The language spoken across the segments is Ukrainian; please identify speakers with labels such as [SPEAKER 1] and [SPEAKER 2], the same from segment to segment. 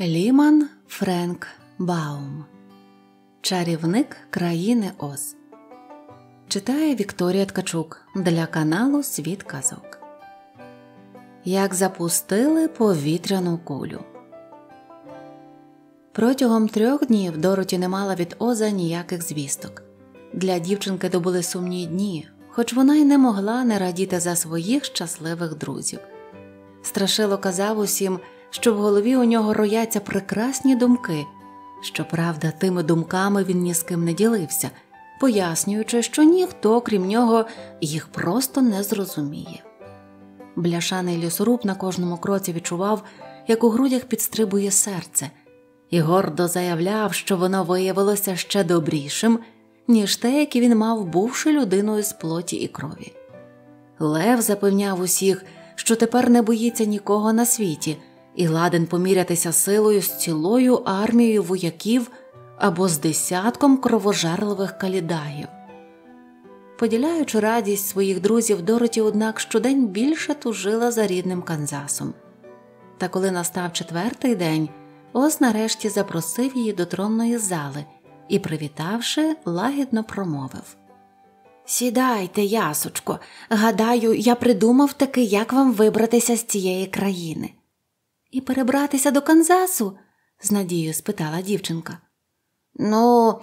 [SPEAKER 1] Ліман Френк Баум Чарівник країни Оз Читає Вікторія Ткачук для каналу Світ Казок. Як запустили повітряну кулю. Протягом трьох днів Дороті не мала від Оза ніяких звісток. Для дівчинки то були сумні дні, хоч вона й не могла не радіти за своїх щасливих друзів. Страшило казав усім що в голові у нього рояться прекрасні думки. Щоправда, тими думками він ні з ким не ділився, пояснюючи, що ніхто, крім нього, їх просто не зрозуміє. Бляшаний лісоруб на кожному кроці відчував, як у грудях підстрибує серце, і гордо заявляв, що воно виявилося ще добрішим, ніж те, яке він мав, бувши людиною з плоті і крові. Лев запевняв усіх, що тепер не боїться нікого на світі і ладен помірятися силою з цілою армією вояків або з десятком кровожерливих калідаїв. Поділяючи радість своїх друзів, Дороті, однак, щодень більше тужила за рідним Канзасом. Та коли настав четвертий день, Оз нарешті запросив її до тронної зали і, привітавши, лагідно промовив Сідайте, ясочко, гадаю, я придумав таки, як вам вибратися з цієї країни і перебратися до Канзасу? з надією спитала дівчинка. Ну,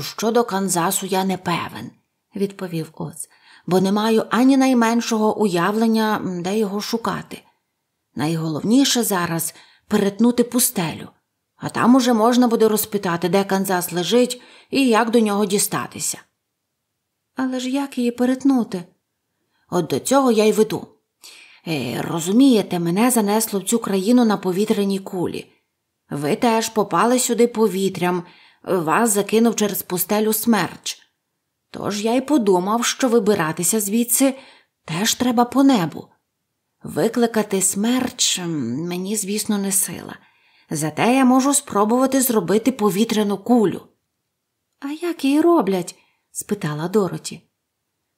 [SPEAKER 1] щодо Канзасу я не певен, відповів Оц, бо не маю ані найменшого уявлення, де його шукати. Найголовніше зараз перетнути пустелю, а там уже можна буде розпитати, де Канзас лежить і як до нього дістатися. Але ж як її перетнути? От до цього я й веду. Е, Розумієте, мене занесло в цю країну на повітряній кулі. Ви теж попали сюди повітрям, вас закинув через пустелю смерч. Тож я й подумав, що вибиратися звідси теж треба по небу. Викликати смерч мені, звісно, не сила. Зате я можу спробувати зробити повітряну кулю. А як її роблять? спитала Дороті.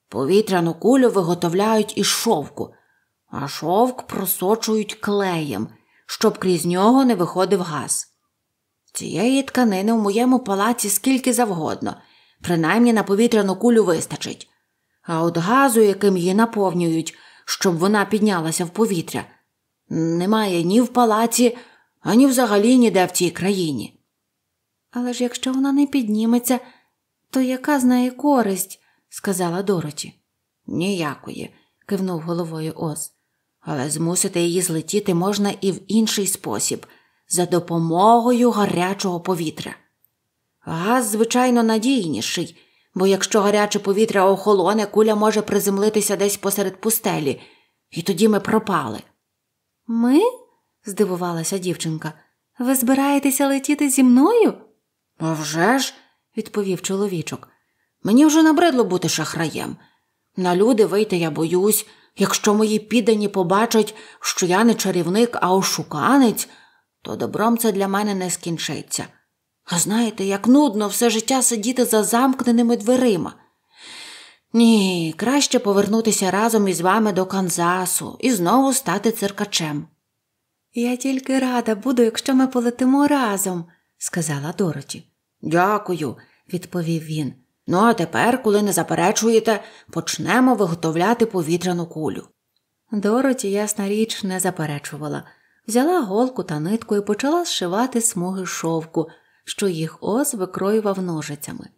[SPEAKER 1] Повітряну кулю виготовляють із шовку а шовк просочують клеєм, щоб крізь нього не виходив газ. Цієї тканини в моєму палаці скільки завгодно, принаймні на повітряну кулю вистачить, а от газу, яким її наповнюють, щоб вона піднялася в повітря, немає ні в палаці, ані взагалі ніде в цій країні. Але ж якщо вона не підніметься, то яка з неї користь? сказала Дороті. Ніякої, кивнув головою Оз але змусити її злетіти можна і в інший спосіб за допомогою гарячого повітря. Газ, звичайно, надійніший, бо якщо гаряче повітря охолоне, куля може приземлитися десь посеред пустелі, і тоді ми пропали. Ми? здивувалася дівчинка. Ви збираєтеся летіти зі мною? «А вже ж», – відповів чоловічок. Мені вже набридло бути шахраєм. На люди вийти я боюсь, Якщо мої піддані побачать, що я не чарівник, а ошуканець, то добром це для мене не скінчиться. А знаєте, як нудно все життя сидіти за замкненими дверима. Ні, краще повернутися разом із вами до Канзасу і знову стати циркачем. Я тільки рада буду, якщо ми полетимо разом, сказала Дороті. Дякую, відповів він. Ну, а тепер, коли не заперечуєте, почнемо виготовляти повітряну кулю. Дороті, ясна річ, не заперечувала. Взяла голку та нитку і почала зшивати смуги шовку, що їх ос викроював ножицями.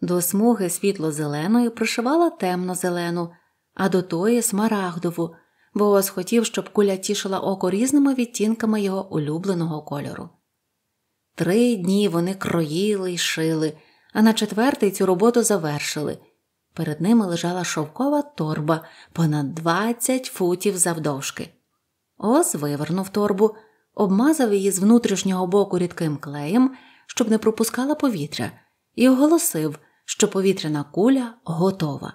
[SPEAKER 1] До смуги світло зеленої пришивала темно зелену, а до тої смарагдову, бо ос хотів, щоб куля тішила око різними відтінками його улюбленого кольору. Три дні вони кроїли й шили а на четвертий цю роботу завершили. Перед ними лежала шовкова торба понад 20 футів завдовжки. Ос вивернув торбу, обмазав її з внутрішнього боку рідким клеєм, щоб не пропускала повітря, і оголосив, що повітряна куля готова.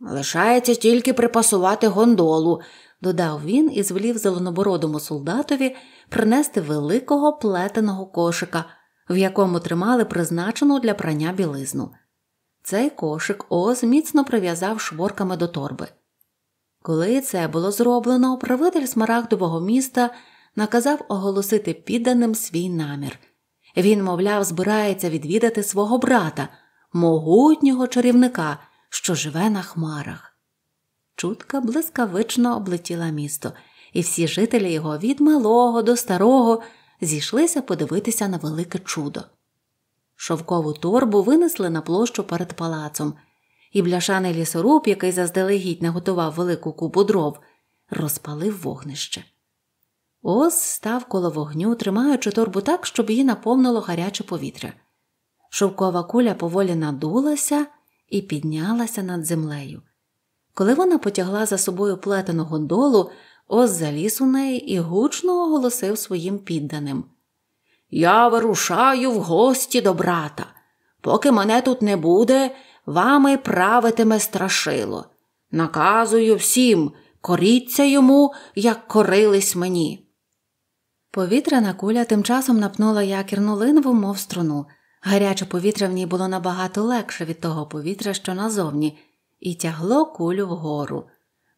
[SPEAKER 1] Лишається тільки припасувати гондолу, додав він і звелів зеленобородому солдатові принести великого плетеного кошика в якому тримали призначену для прання білизну. Цей кошик Оз міцно прив'язав шворками до торби. Коли це було зроблено, правитель смарагдового міста наказав оголосити підданим свій намір. Він, мовляв, збирається відвідати свого брата, могутнього чарівника, що живе на хмарах. Чутка блискавично облетіла місто, і всі жителі його від малого до старого зійшлися подивитися на велике чудо. Шовкову торбу винесли на площу перед палацом, і бляшаний лісоруб, який заздалегідь наготував велику купу дров, розпалив вогнище. Оз став коло вогню, тримаючи торбу так, щоб її наповнило гаряче повітря. Шовкова куля поволі надулася і піднялася над землею. Коли вона потягла за собою плетену гондолу, Оз заліз у неї і гучно оголосив своїм підданим Я вирушаю в гості до брата. Поки мене тут не буде, вами правитиме страшило. Наказую всім, коріться йому, як корились мені. Повітряна куля тим часом напнула якірну линву, мов струну. Гаряче повітря в ній було набагато легше від того повітря, що назовні, і тягло кулю вгору.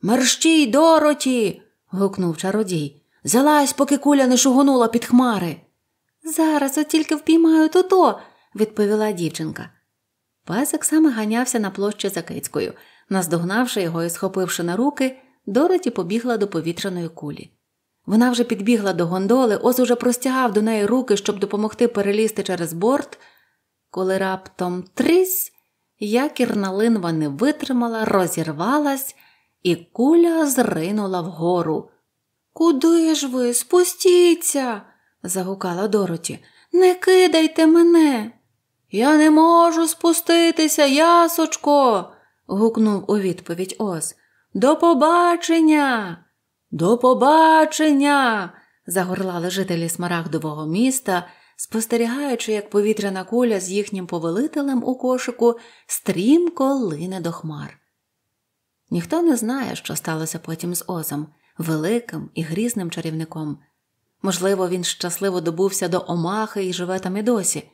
[SPEAKER 1] Мерщій, дороті. Гукнув чародій. Залазь, поки куля не шугонула під хмари. Зараз от тільки впіймаю то, відповіла дівчинка. Песик саме ганявся на площі за кицькою. Наздогнавши його і схопивши на руки, Дороті побігла до повітряної кулі. Вона вже підбігла до гондоли, ось уже простягав до неї руки, щоб допомогти перелізти через борт, коли раптом трись, якірна линва не витримала, розірвалась, і куля зринула вгору. Куди ж ви? Спустіться, загукала Дороті. Не кидайте мене. Я не можу спуститися, ясочко. гукнув у відповідь Оз. До побачення. До побачення. загорлали жителі смарагдового міста, спостерігаючи, як повітряна куля з їхнім повелителем у кошику стрімко лине до хмар. Ніхто не знає, що сталося потім з Озом, великим і грізним чарівником. Можливо, він щасливо добувся до Омахи і живе там і досі.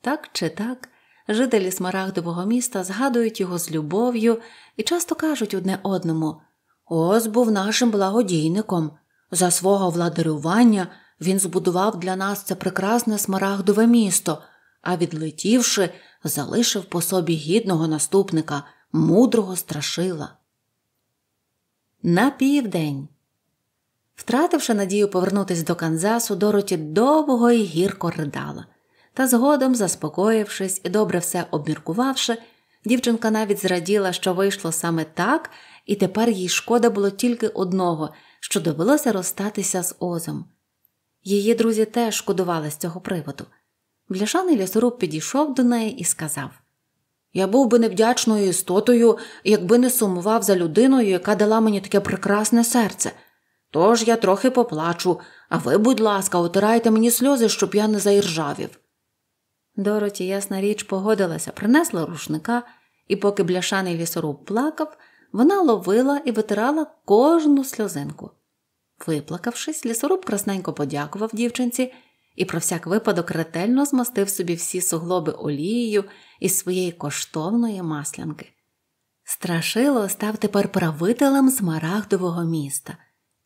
[SPEAKER 1] Так чи так, жителі Смарагдового міста згадують його з любов'ю і часто кажуть одне одному Ось був нашим благодійником. За свого владарювання він збудував для нас це прекрасне смарагдове місто, а відлетівши, залишив по собі гідного наступника, мудрого страшила. На південь. Втративши надію повернутися до Канзасу, Дороті довго і гірко ридала. Та згодом, заспокоївшись і добре все обміркувавши, дівчинка навіть зраділа, що вийшло саме так, і тепер їй шкода було тільки одного, що довелося розстатися з Озом. Її друзі теж шкодували з цього приводу. Бляшаний лісоруб підійшов до неї і сказав Я був би невдячною істотою, якби не сумував за людиною, яка дала мені таке прекрасне серце. Тож я трохи поплачу, а ви, будь ласка, отирайте мені сльози, щоб я не заіржавів. Дороті, ясна річ, погодилася, принесла рушника, і поки бляшаний лісоруб плакав, вона ловила і витирала кожну сльозинку. Виплакавшись, лісоруб красненько подякував дівчинці і про всяк випадок ретельно змастив собі всі суглоби олією із своєї коштовної маслянки. Страшило став тепер правителем смарагдового міста,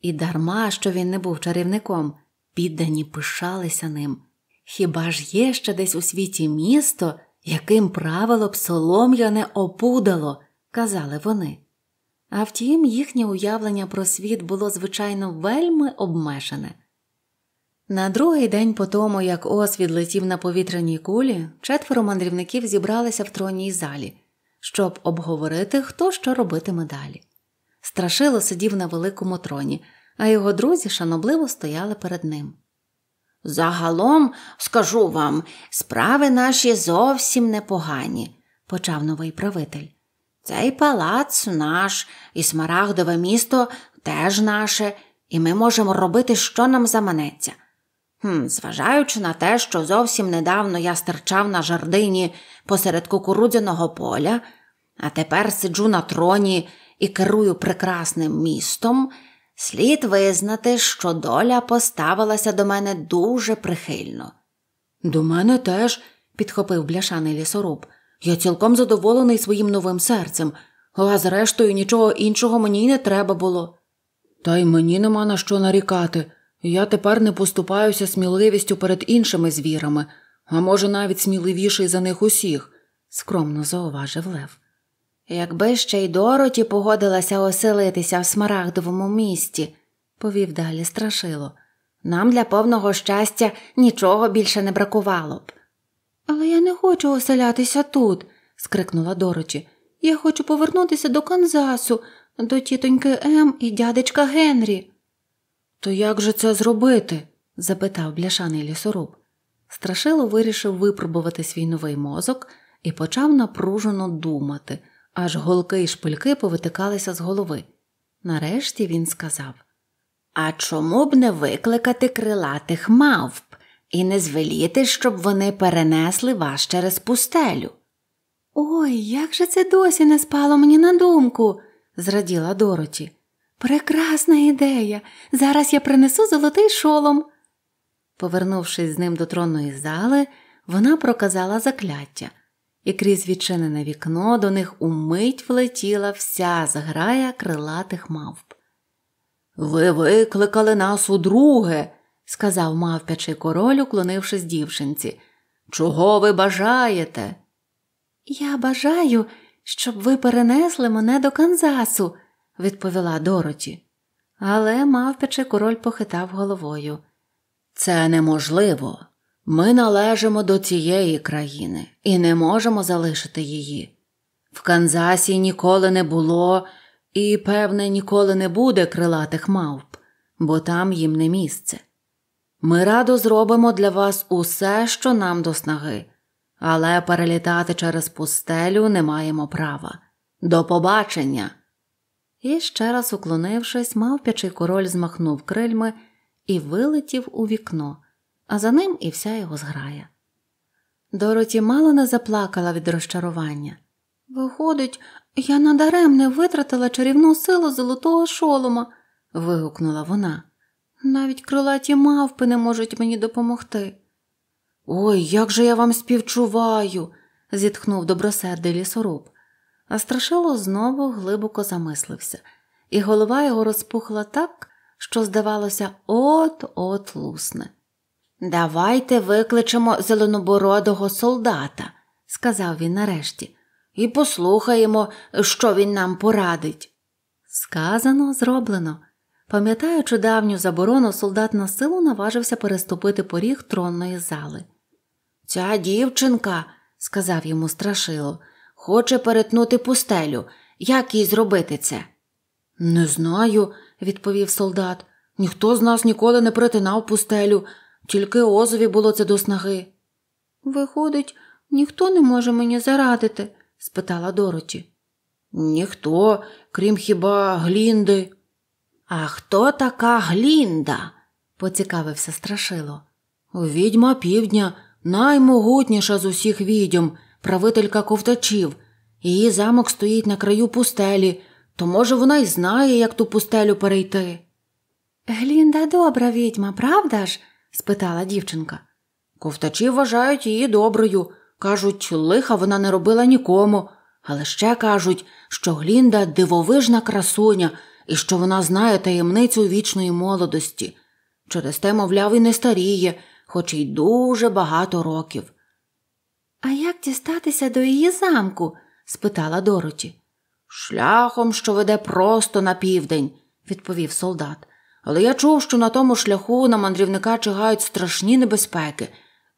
[SPEAKER 1] і дарма, що він не був чарівником, піддані пишалися ним. Хіба ж є ще десь у світі місто, яким правило б солом'я опудало, казали вони. А втім, їхнє уявлення про світ було, звичайно, вельми обмежене. На другий день по тому, як Ос відлетів на повітряній кулі, четверо мандрівників зібралися в тронній залі, щоб обговорити, хто що робитиме далі. Страшило сидів на великому троні, а його друзі шанобливо стояли перед ним. Загалом, скажу вам, справи наші зовсім непогані, почав новий правитель. Цей палац наш, і смарагдове місто теж наше, і ми можемо робити, що нам заманеться. Хм, Зважаючи на те, що зовсім недавно я стирчав на жардині посеред кукурудзяного поля, а тепер сиджу на троні і керую прекрасним містом, слід визнати, що доля поставилася до мене дуже прихильно. До мене теж, підхопив бляшаний лісоруб. Я цілком задоволений своїм новим серцем, а зрештою нічого іншого мені й не треба було. Та й мені нема на що нарікати,
[SPEAKER 2] Я тепер не поступаюся сміливістю перед іншими звірами, а може, навіть сміливіший за них усіх, скромно зауважив Лев.
[SPEAKER 1] Якби ще й Дороті погодилася оселитися в смарагдовому місті, повів далі страшило, нам для повного щастя нічого більше не бракувало б. Але я не хочу оселятися тут, скрикнула Дороті. Я хочу повернутися до Канзасу, до тітоньки Ем і дядечка Генрі.
[SPEAKER 2] То як же це зробити?
[SPEAKER 1] запитав бляшаний лісоруб. Страшило вирішив випробувати свій новий мозок і почав напружено думати, аж голки й шпильки повитикалися з голови. Нарешті він сказав А чому б не викликати крилатих мавп і не звеліти, щоб вони перенесли вас через пустелю? Ой, як же це досі не спало мені на думку, зраділа Дороті. Прекрасна ідея. Зараз я принесу золотий шолом. Повернувшись з ним до тронної зали, вона проказала закляття, і крізь відчинене вікно до них умить влетіла вся зграя крилатих мавп.
[SPEAKER 2] Ви викликали нас удруге,
[SPEAKER 1] сказав мавпячий король, уклонившись дівчинці.
[SPEAKER 2] Чого ви бажаєте?
[SPEAKER 1] Я бажаю, щоб ви перенесли мене до Канзасу, відповіла Дороті. Але мавпячий король похитав головою.
[SPEAKER 2] Це неможливо. Ми належимо до цієї країни і не можемо залишити її. В Канзасі ніколи не було і, певне, ніколи не буде крилатих мавп, бо там їм не місце. Ми радо зробимо для вас усе, що нам до снаги, але перелітати через пустелю не маємо права. До побачення.
[SPEAKER 1] І ще раз уклонившись, мавпячий король змахнув крильми і вилетів у вікно, а за ним і вся його зграя. Дороті мало не заплакала від розчарування. Виходить, я надаремне витратила чарівну силу золотого шолома, вигукнула вона. Навіть крилаті мавпи не можуть мені допомогти.
[SPEAKER 2] Ой, як же я вам співчуваю,
[SPEAKER 1] зітхнув добросердий лісоруб. А страшило знову глибоко замислився, і голова його розпухла так, що, здавалося, от-от лусне. Давайте викличемо зеленобородого солдата, сказав він нарешті, і послухаємо, що він нам порадить. Сказано, зроблено. Пам'ятаючи давню заборону, солдат на силу наважився переступити поріг тронної зали. Ця дівчинка, сказав йому страшило, хоче перетнути пустелю. Як їй зробити це?
[SPEAKER 2] Не знаю, відповів солдат. Ніхто з нас ніколи не перетинав пустелю, тільки озові було це до снаги.
[SPEAKER 1] Виходить, ніхто не може мені зарадити? спитала Дороті.
[SPEAKER 2] Ніхто, крім хіба Глінди.
[SPEAKER 1] А хто така Глінда? поцікавився страшило.
[SPEAKER 2] Відьма півдня наймогутніша з усіх відьом, правителька ковтачів. Її замок стоїть на краю пустелі, то, може, вона й знає, як ту пустелю перейти.
[SPEAKER 1] Глінда добра відьма, правда ж? спитала дівчинка.
[SPEAKER 2] Ковтачі вважають її доброю. Кажуть, лиха вона не робила нікому, але ще кажуть, що Глінда дивовижна красуня і що вона знає таємницю вічної молодості. Через те, мовляв, і не старіє, хоч й дуже багато років.
[SPEAKER 1] А як дістатися до її замку? спитала Дороті.
[SPEAKER 2] Шляхом, що веде просто на південь, відповів солдат. Але я чув, що на тому шляху на мандрівника чигають страшні небезпеки.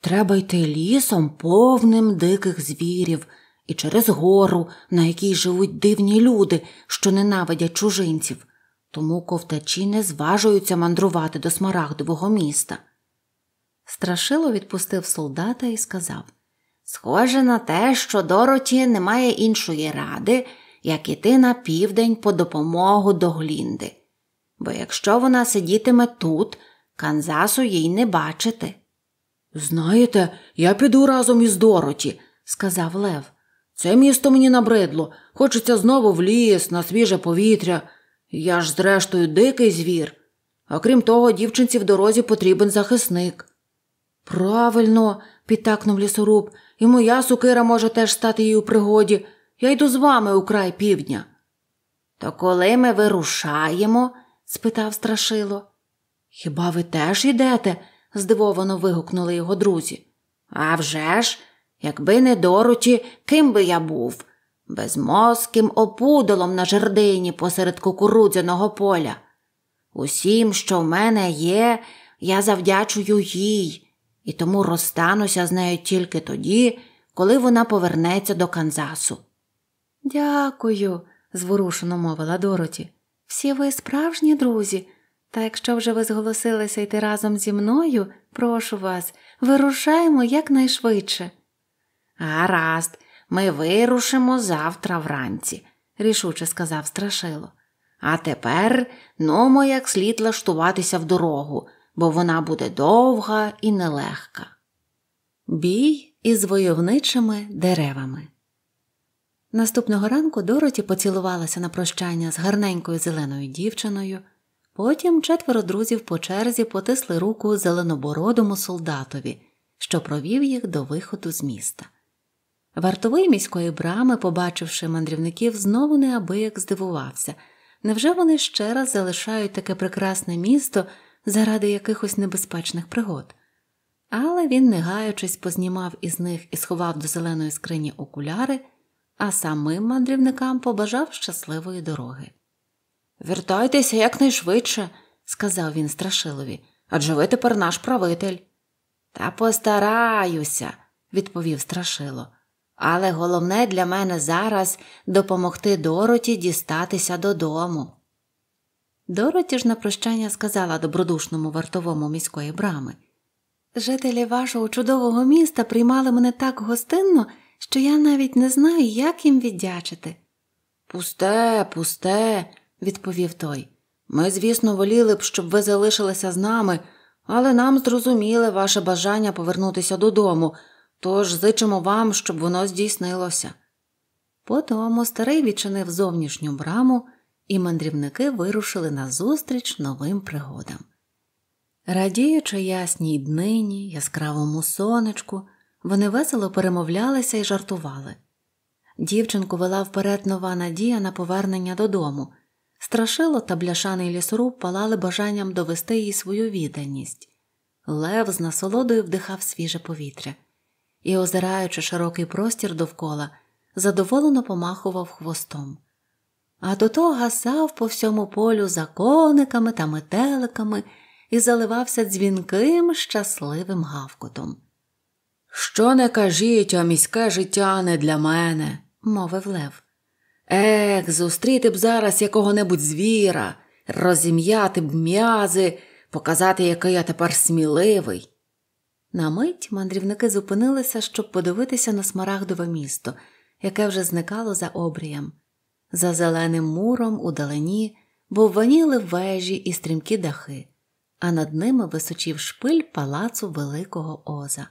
[SPEAKER 2] Треба йти лісом повним диких звірів, і через гору, на якій живуть дивні люди, що ненавидять чужинців. Тому ковтачі не зважуються мандрувати до смарагдового міста.
[SPEAKER 1] Страшило відпустив солдата і сказав Схоже на те, що Дороті немає іншої ради, як іти на південь по допомогу до Глінди. Бо якщо вона сидітиме тут, Канзасу їй не бачити.
[SPEAKER 2] Знаєте, я піду разом із Дороті, сказав Лев. Це місто мені набридло, хочеться знову в ліс, на свіже повітря. Я ж, зрештою, дикий звір. А крім того, дівчинці в дорозі потрібен захисник. Правильно, підтакнув лісоруб, і моя сукира може теж стати їй у пригоді. Я йду з вами у край півдня.
[SPEAKER 1] То коли ми вирушаємо? спитав страшило.
[SPEAKER 2] Хіба ви теж ідете? здивовано вигукнули його друзі. «А вже ж, якби не Дороті, ким би я був? Безмозким опудолом на жердині посеред кукурудзяного поля. Усім, що в мене є, я завдячую їй, і тому розстануся з нею тільки тоді, коли вона повернеться до Канзасу.
[SPEAKER 1] Дякую, зворушено мовила Дороті. Всі ви справжні друзі, та якщо вже ви зголосилися йти разом зі мною, прошу вас, вирушаємо якнайшвидше.
[SPEAKER 2] Гаразд, ми вирушимо завтра вранці, рішуче сказав Страшило. А тепер нумо як слід лаштуватися в дорогу, бо вона буде довга і нелегка.
[SPEAKER 1] Бій із войовничими деревами. Наступного ранку Дороті поцілувалася на прощання з гарненькою зеленою дівчиною, потім четверо друзів по черзі потисли руку зеленобородому солдатові, що провів їх до виходу з міста. Вартовий міської брами, побачивши мандрівників, знову неабияк здивувався невже вони ще раз залишають таке прекрасне місто заради якихось небезпечних пригод? Але він, не гаючись, познімав із них і сховав до зеленої скрині окуляри а самим мандрівникам побажав щасливої дороги.
[SPEAKER 2] Вертайтеся якнайшвидше, сказав він Страшилові, адже ви тепер наш правитель. Та постараюся, відповів Страшило. Але головне для мене зараз допомогти Дороті дістатися додому.
[SPEAKER 1] Дороті ж на прощання сказала добродушному вартовому міської брами Жителі вашого чудового міста приймали мене так гостинно, що я навіть не знаю, як їм віддячити.
[SPEAKER 2] Пусте, пусте, відповів той. Ми, звісно, воліли б, щоб ви залишилися з нами, але нам зрозуміли ваше бажання повернутися додому, тож зичимо вам, щоб воно здійснилося.
[SPEAKER 1] Потому старий відчинив зовнішню браму, і мандрівники вирушили назустріч новим пригодам. Радіючи ясній днині, яскравому сонечку, вони весело перемовлялися і жартували. Дівчинку вела вперед нова надія на повернення додому. Страшило та бляшаний лісоруб палали бажанням довести їй свою відданість. Лев з насолодою вдихав свіже повітря і, озираючи широкий простір довкола, задоволено помахував хвостом. А до того гасав по всьому полю за кониками та метеликами і заливався дзвінким щасливим гавкотом.
[SPEAKER 2] Що не кажіть, а міське життя не для мене, мовив Лев. Ех, зустріти б зараз якого-небудь звіра, розім'яти б м'язи, показати, який я тепер сміливий.
[SPEAKER 1] На мить мандрівники зупинилися, щоб подивитися на смарагдове місто, яке вже зникало за обрієм. За зеленим муром у далині бовваніли вежі і стрімкі дахи, а над ними височів шпиль палацу Великого Оза.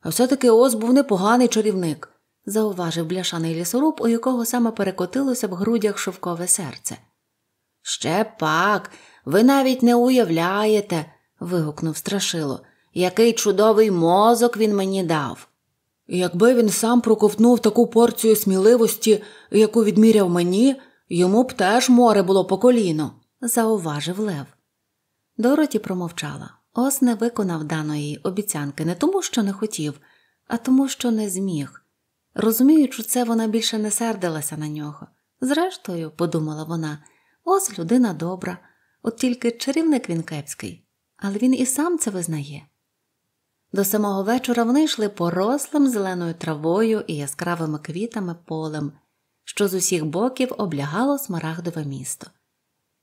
[SPEAKER 2] А все-таки Оз був непоганий чарівник, зауважив бляшаний лісоруб, у якого саме перекотилося в грудях шовкове серце. Ще пак, ви навіть не уявляєте, вигукнув страшило, який чудовий мозок він мені дав. Якби він сам проковтнув таку порцію сміливості, яку відміряв мені, йому б теж море було по коліно, зауважив Лев.
[SPEAKER 1] Дороті промовчала. Ос не виконав даної обіцянки не тому, що не хотів, а тому, що не зміг. Розуміючи це, вона більше не сердилася на нього. Зрештою, подумала вона, ос людина добра, от тільки чарівник він кепський, але він і сам це визнає. До самого вечора вони йшли порослим зеленою травою і яскравими квітами полем, що з усіх боків облягало смарагдове місто.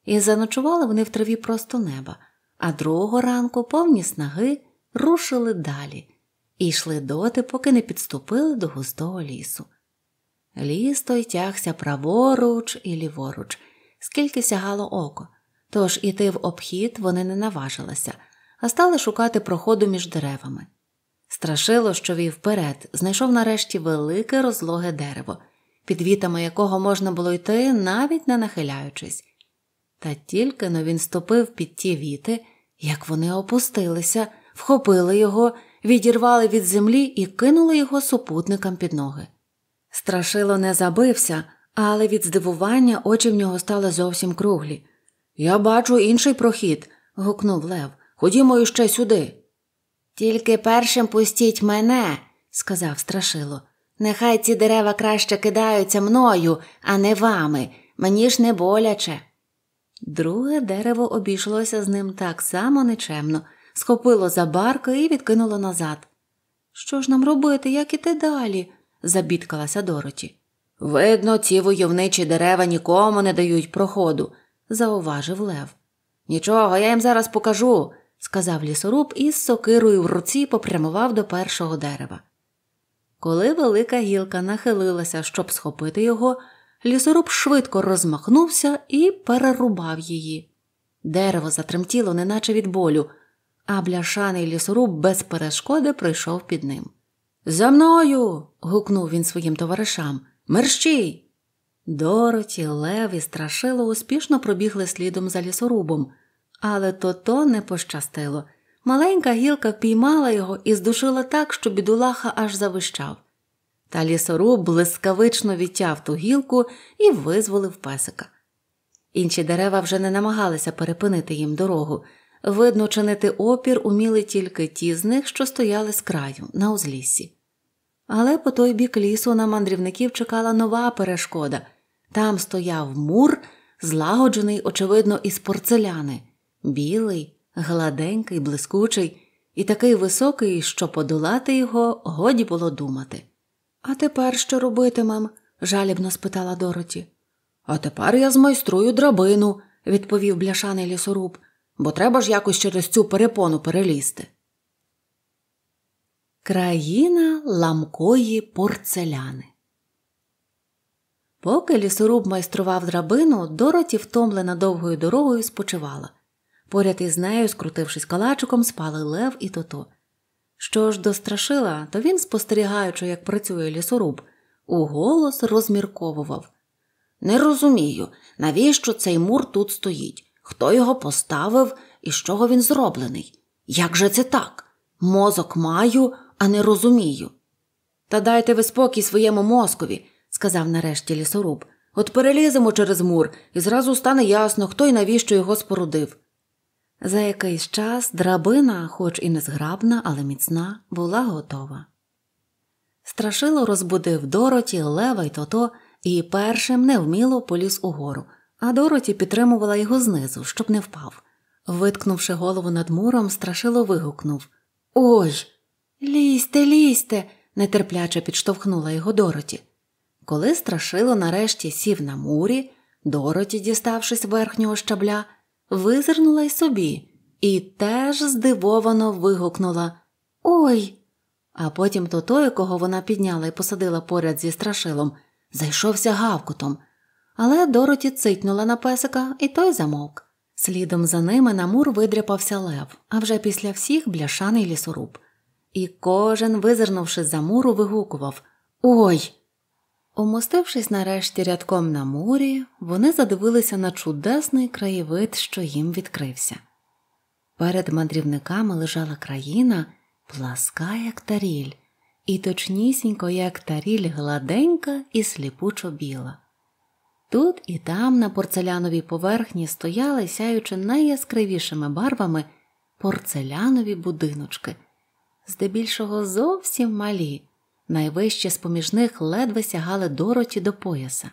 [SPEAKER 1] І заночували вони в траві просто неба а другого ранку повні снаги рушили далі і йшли доти, поки не підступили до густого лісу. Ліс той тягся праворуч і ліворуч, скільки сягало око, тож іти в обхід вони не наважилися, а стали шукати проходу між деревами. Страшило, що вів вперед, знайшов нарешті велике розлоге дерево, під вітами якого можна було йти, навіть не нахиляючись. Та тільки но він ступив під ті віти, як вони опустилися, вхопили його, відірвали від землі і кинули його супутникам під ноги. Страшило не забився, але від здивування очі в нього стали зовсім круглі.
[SPEAKER 2] Я бачу інший прохід. гукнув Лев. Ходімо іще сюди.
[SPEAKER 1] Тільки першим пустіть мене, сказав страшило. Нехай ці дерева краще кидаються мною, а не вами. Мені ж не боляче. Друге дерево обійшлося з ним так само нечемно, схопило за барки і відкинуло назад. Що ж нам робити, як іти далі? забідкалася Дороті.
[SPEAKER 2] Видно, ці войовничі дерева нікому не дають проходу, зауважив Лев. Нічого, я їм зараз покажу, сказав лісоруб і з сокирою в руці попрямував до першого дерева. Коли велика гілка нахилилася, щоб схопити його, лісоруб швидко розмахнувся і перерубав її. Дерево затремтіло, неначе від болю, а бляшаний лісоруб без перешкоди прийшов під ним. За мною. гукнув він своїм товаришам. Мерщій. Дороті, Лев і страшило успішно пробігли слідом за лісорубом, але то то не пощастило. Маленька гілка впіймала його і здушила так, що бідулаха аж завищав. Та лісоруб блискавично відтяв ту гілку і визволив песика. Інші дерева вже не намагалися перепинити їм дорогу. Видно, чинити опір уміли тільки ті з них, що стояли з краю, на узліссі. Але по той бік лісу на мандрівників чекала нова перешкода там стояв мур, злагоджений, очевидно, із порцеляни, білий, гладенький, блискучий і такий високий, що подолати його годі було думати. А тепер що робитимем? жалібно спитала Дороті. А тепер я змайструю драбину, відповів бляшаний лісоруб, бо треба ж якось через цю перепону перелізти. Країна ламкої порцеляни. Поки лісоруб майстрував драбину, Дороті, втомлена довгою дорогою, спочивала. Поряд із нею, скрутившись калачиком, спали Лев і тото. Що ж до страшила, то він, спостерігаючи, як працює лісоруб, уголос розмірковував. Не розумію, навіщо цей мур тут стоїть, хто його поставив і з чого він зроблений? Як же це так? Мозок маю, а не розумію. Та дайте ви спокій своєму мозкові, сказав нарешті лісоруб. От переліземо через мур, і зразу стане ясно, хто і навіщо його спорудив. За якийсь час драбина, хоч і незграбна, але міцна, була готова. Страшило розбудив Дороті, Лева й тото і першим невміло поліз угору, а Дороті підтримувала його знизу, щоб не впав. Виткнувши голову над муром, страшило вигукнув Ой! Лізьте, лізьте, нетерпляче підштовхнула його Дороті. Коли страшило нарешті сів на мурі, Дороті, діставшись верхнього щабля, визирнула й собі і теж здивовано вигукнула Ой. А потім то той, кого вона підняла і посадила поряд зі страшилом, зайшовся гавкутом. Але Дороті цитнула на песика, і той замовк. Слідом за ними на мур видряпався лев, а вже після всіх бляшаний лісоруб. І кожен, визирнувши за муру, вигукував Ой. Умостившись нарешті рядком на мурі, вони задивилися на чудесний краєвид, що їм відкрився. Перед мандрівниками лежала країна, пласка, як таріль, і точнісінько, як таріль гладенька і сліпучо біла. Тут і там на порцеляновій поверхні стояли, сяючи найяскравішими барвами, порцелянові будиночки, здебільшого зовсім малі. Найвище з поміж них ледве сягали дороті до пояса.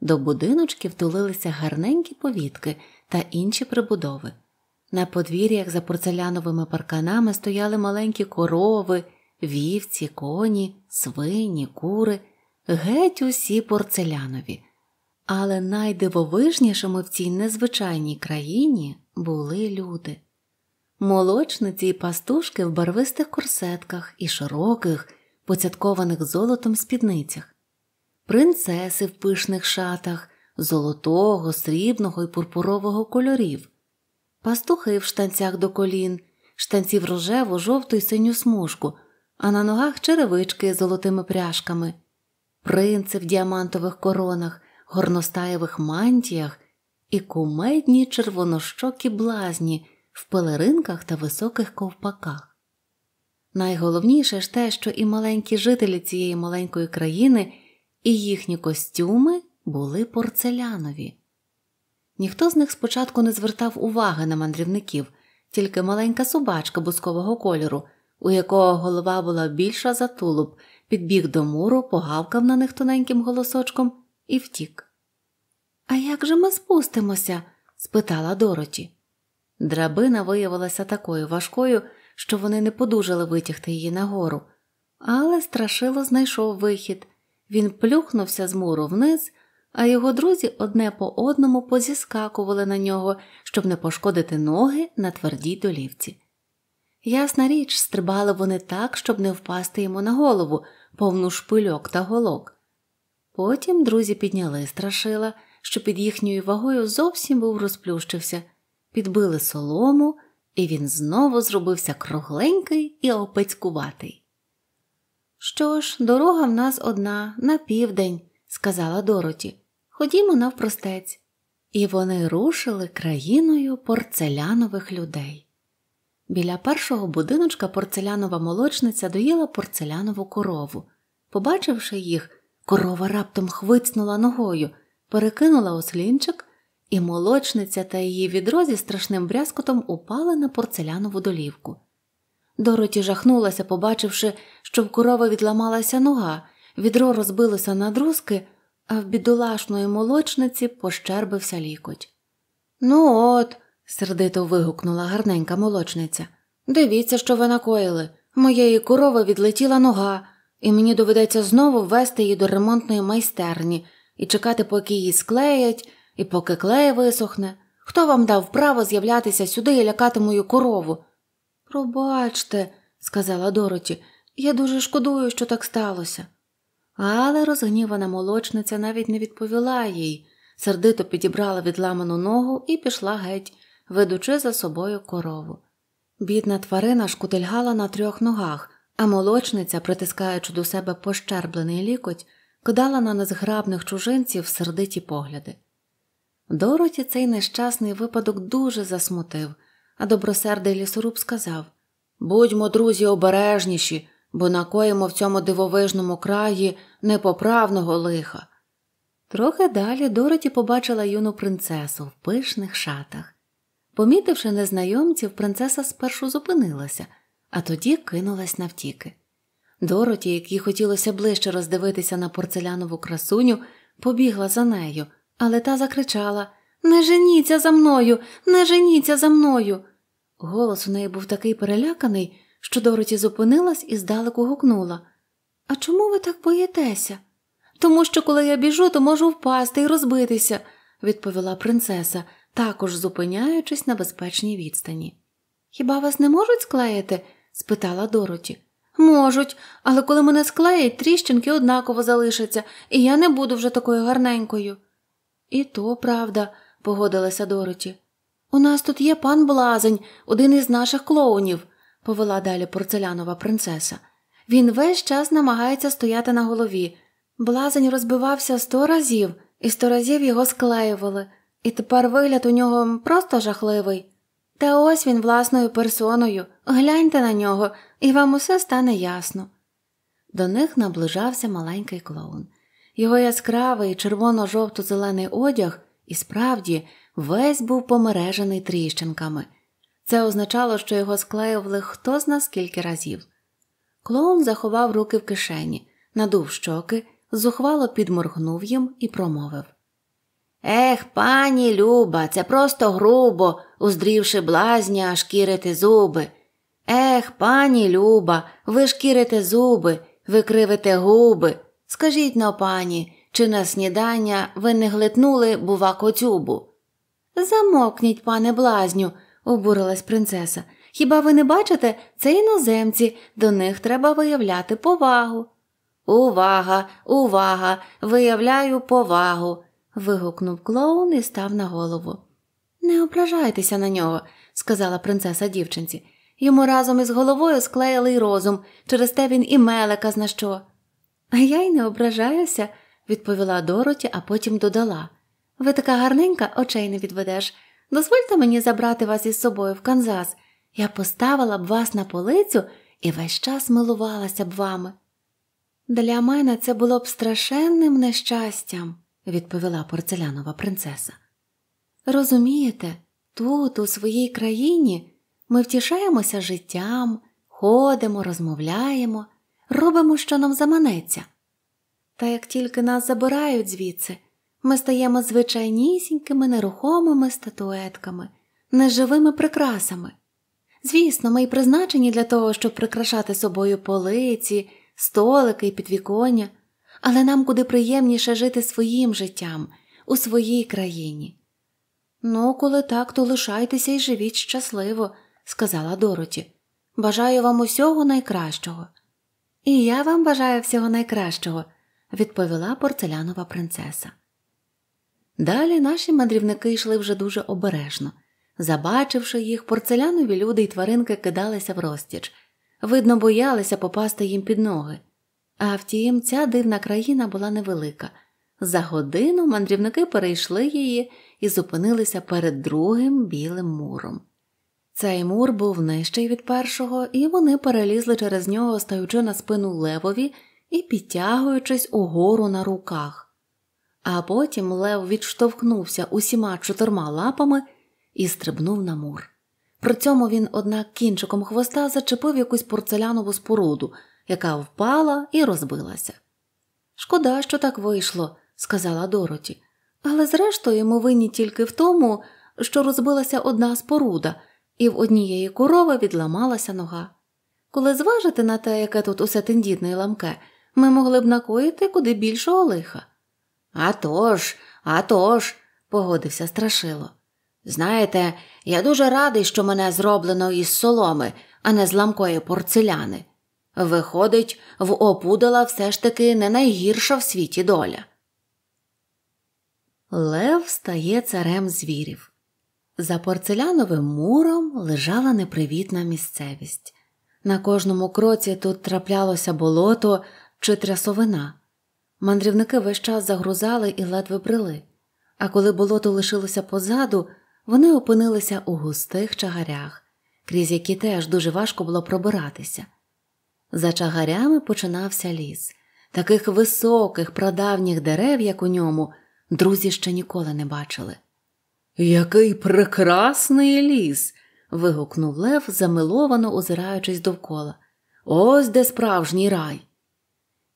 [SPEAKER 2] До будиночків тулилися гарненькі повітки та інші прибудови. На подвір'ях за порцеляновими парканами стояли маленькі корови, вівці, коні, свині, кури, геть усі порцелянові. Але найдивовижнішими в цій незвичайній країні були люди. Молочниці й пастушки в барвистих корсетках і широких поцяткованих золотом спідницях, принцеси в пишних шатах, золотого, срібного і пурпурового кольорів, пастухи в штанцях до колін, штанців рожеву, жовту й синю смужку, а на ногах черевички з золотими пряжками, принци в діамантових коронах, горностаєвих мантіях і кумедні червонощокі блазні в пелеринках та високих ковпаках. Найголовніше ж те, що і маленькі жителі цієї маленької країни, і їхні костюми були порцелянові.
[SPEAKER 1] Ніхто з них спочатку не звертав уваги на мандрівників, тільки маленька собачка бускового кольору, у якого голова була більша за тулуб, підбіг до муру, погавкав на них тоненьким голосочком і втік. А як же ми спустимося? спитала Дороті. Драбина виявилася такою важкою, що вони не подужали витягти її нагору, але страшило знайшов вихід. Він плюхнувся з муру вниз, а його друзі одне по одному позіскакували на нього, щоб не пошкодити ноги на твердій долівці. Ясна річ, стрибали вони так, щоб не впасти йому на голову, повну шпильок та голок. Потім друзі підняли страшила, що під їхньою вагою зовсім був розплющився, підбили солому, і він знову зробився кругленький і опецькуватий. Що ж, дорога в нас одна, на південь, сказала Дороті. Ходімо навпростець. І вони рушили країною порцелянових людей. Біля першого будиночка порцелянова молочниця доїла порцелянову корову. Побачивши їх, корова раптом хвицнула ногою, перекинула ослінчик, і молочниця та її відро зі страшним брязкотом упали на порцелянову долівку. Дороті жахнулася, побачивши, що в корови відламалася нога, відро розбилося на друзки, а в бідолашної молочниці пощербився лікоть. Ну, от, сердито вигукнула гарненька молочниця. Дивіться, що ви накоїли. Моєї корови відлетіла нога, і мені доведеться знову ввести її до ремонтної майстерні і чекати, поки її склеять, і поки клей висохне. Хто вам дав право з'являтися сюди і лякати мою корову? Пробачте, сказала Дороті, я дуже шкодую, що так сталося. Але розгнівана молочниця навіть не відповіла їй, сердито підібрала відламану ногу і пішла геть, ведучи за собою корову. Бідна тварина шкутильгала на трьох ногах, а молочниця, притискаючи до себе пощерблений лікоть, кидала на незграбних чужинців сердиті погляди. Дороті цей нещасний випадок дуже засмутив, а добросердий лісоруб сказав Будьмо, друзі, обережніші, бо накоїмо в цьому дивовижному краї непоправного лиха. Трохи далі Дороті побачила юну принцесу в пишних шатах. Помітивши незнайомців, принцеса спершу зупинилася, а тоді кинулась навтіки. Дороті, якій хотілося ближче роздивитися на порцелянову красуню, побігла за нею, але та закричала Не женіться за мною, не женіться за мною. Голос у неї був такий переляканий, що Дороті зупинилась і здалеку гукнула А чому ви так боїтеся? Тому що, коли я біжу, то можу впасти і розбитися, відповіла принцеса, також зупиняючись на безпечній відстані. Хіба вас не можуть склеїти? спитала Дороті. Можуть, але коли мене склеять, тріщинки однаково залишаться, і я не буду вже такою гарненькою. І то правда, погодилася Дороті. У нас тут є пан Блазень, один із наших клоунів, повела далі порцелянова принцеса. Він весь час намагається стояти на голові. Блазень розбивався сто разів, і сто разів його склеювали, і тепер вигляд у нього просто жахливий. Та ось він власною персоною, гляньте на нього, і вам усе стане ясно. До них наближався маленький клоун. Його яскравий червоно-жовто-зелений одяг і справді весь був помережений тріщинками. Це означало, що його склеювали хто зна скільки разів. Клоун заховав руки в кишені, надув щоки, зухвало підморгнув їм і промовив Ех, пані люба, це просто грубо, уздрівши блазня, шкірити зуби. Ех, пані Люба, ви шкірите зуби, ви кривите губи. Скажіть но, пані, чи на снідання ви не глитнули, бува, коцюбу? Замокніть, пане блазню, обурилась принцеса. Хіба ви не бачите, це іноземці, до них треба виявляти повагу. Увага, увага, виявляю повагу. вигукнув клоун і став на голову. Не ображайтеся на нього, сказала принцеса дівчинці. Йому разом із головою склеїли й розум, через те він і мелека зна що. А я й не ображаюся, відповіла Дороті, а потім додала. Ви така гарненька, очей не відведеш. Дозвольте мені забрати вас із собою в Канзас. Я поставила б вас на полицю і весь час милувалася б вами. Для мене це було б страшенним нещастям, відповіла порцелянова принцеса. Розумієте, тут, у своїй країні, ми втішаємося життям, ходимо, розмовляємо, робимо, що нам заманеться. Та як тільки нас забирають звідси, ми стаємо звичайнісінькими нерухомими статуетками, неживими прикрасами. Звісно, ми й призначені для того, щоб прикрашати собою полиці, столики і підвіконня, але нам куди приємніше жити своїм життям у своїй країні. Ну, коли так, то лишайтеся і живіть щасливо, сказала Дороті. Бажаю вам усього найкращого. І я вам бажаю всього найкращого, відповіла порцелянова принцеса. Далі наші мандрівники йшли вже дуже обережно. Забачивши їх, порцелянові люди й тваринки кидалися в розтіч. Видно, боялися попасти їм під ноги. А втім, ця дивна країна була невелика. За годину мандрівники перейшли її і зупинилися перед другим білим муром. Цей мур був нижчий від першого, і вони перелізли через нього, стаючи на спину левові і підтягуючись угору на руках. А потім Лев відштовхнувся усіма чотирма лапами і стрибнув на мур. При цьому він, однак, кінчиком хвоста зачепив якусь порцелянову споруду, яка впала і розбилася. Шкода, що так вийшло, сказала Дороті, але зрештою ми винні тільки в тому, що розбилася одна споруда, і в однієї корови відламалася нога. Коли зважити на те, яке тут усе тендітне і ламке, ми могли б накоїти куди більшого лиха. «А тож, а тож», – погодився страшило. Знаєте, я дуже радий, що мене зроблено із соломи, а не з ламкої порцеляни. Виходить, в опудала все ж таки не найгірша в світі доля. Лев стає царем звірів. За порцеляновим муром лежала непривітна місцевість. На кожному кроці тут траплялося болото чи трясовина. Мандрівники весь час загрузали і ледве брели, а коли болото лишилося позаду, вони опинилися у густих чагарях, крізь які теж дуже важко було пробиратися. За чагарями починався ліс, таких високих, прадавніх дерев, як у ньому, друзі ще ніколи не бачили. Який прекрасний ліс. вигукнув Лев, замиловано озираючись довкола. Ось де справжній рай.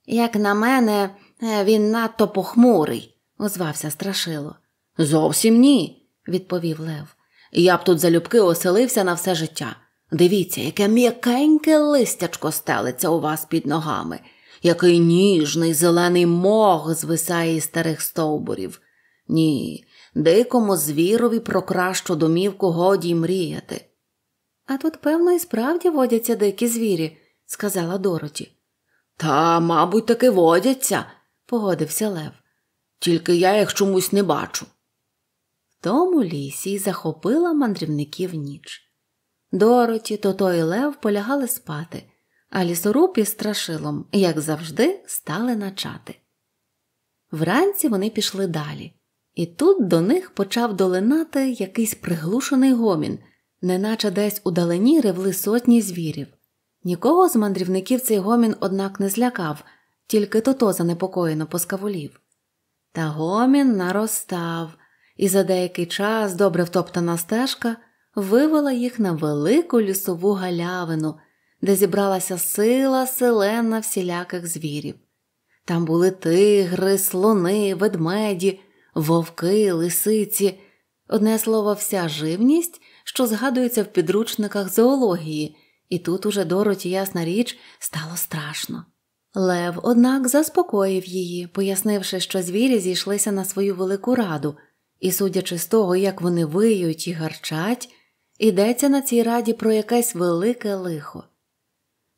[SPEAKER 1] Як на мене, е, він надто похмурий, озвався Страшило. Зовсім ні, відповів Лев. Я б тут залюбки оселився на все життя. Дивіться, яке м'якеньке листячко стелиться у вас під ногами, який ніжний зелений мох звисає із старих стовбурів. Ні, дикому звірові про кращу домівку годі й мріяти. А тут, певно, і справді водяться дикі звірі, сказала Дороті. Та, мабуть, таки водяться, погодився Лев. Тільки я їх чомусь не бачу. В тому лісі й захопила мандрівників ніч. Дороті, Тото і Лев полягали спати, а лісоруб із страшилом, як завжди, стали начати. Вранці вони пішли далі, і тут до них почав долинати якийсь приглушений гомін, неначе десь удалені ревли сотні звірів. Нікого з мандрівників цей гомін, однак, не злякав, тільки тото занепокоєно поскавулів. Та гомін наростав, і за деякий час добре втоптана стежка вивела їх на велику лісову галявину, де зібралася сила селена всіляких звірів. Там були тигри, слони, ведмеді, вовки, лисиці, одне слово, вся живність, що згадується в підручниках зоології, і тут уже Дороті, ясна річ, стало страшно. Лев, однак, заспокоїв її, пояснивши, що звірі зійшлися на свою велику раду, і, судячи з того, як вони виють і гарчать, Ідеться на цій раді про якесь велике лихо.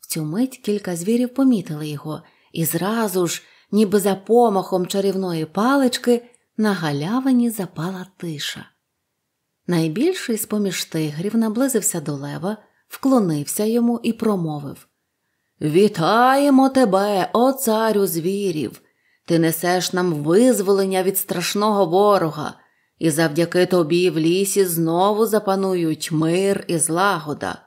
[SPEAKER 1] В цю мить кілька звірів помітили його, і зразу ж, ніби за помахом чарівної палички, на галявині запала тиша. Найбільший з поміж тигрів наблизився до лева, вклонився йому і промовив Вітаємо тебе, о царю звірів! Ти несеш нам визволення від страшного ворога і завдяки тобі в лісі знову запанують мир і злагода.